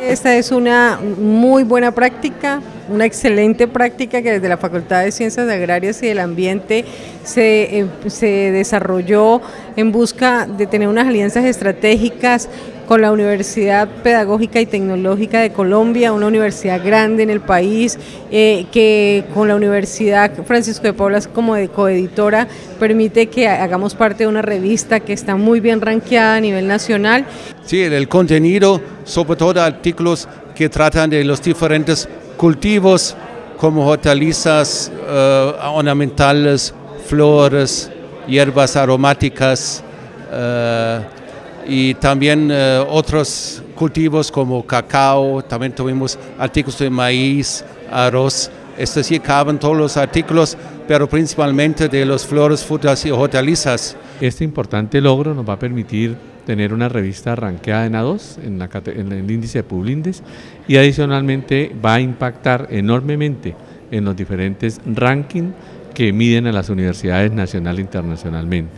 Esta es una muy buena práctica, una excelente práctica que desde la Facultad de Ciencias Agrarias y del Ambiente se, eh, se desarrolló en busca de tener unas alianzas estratégicas con la Universidad Pedagógica y Tecnológica de Colombia, una universidad grande en el país, eh, que con la Universidad Francisco de Paula como de coeditora permite que hagamos parte de una revista que está muy bien ranqueada a nivel nacional. Sí, el contenido, sobre todo artículos que tratan de los diferentes cultivos como hortalizas uh, ornamentales, flores, hierbas aromáticas uh, y también uh, otros cultivos como cacao, también tuvimos artículos de maíz, arroz, esto sí caben todos los artículos, pero principalmente de los flores, frutas y hortalizas. Este importante logro nos va a permitir tener una revista ranqueada en A2, en, la, en el índice de Publindes, y adicionalmente va a impactar enormemente en los diferentes rankings que miden a las universidades nacional e internacionalmente.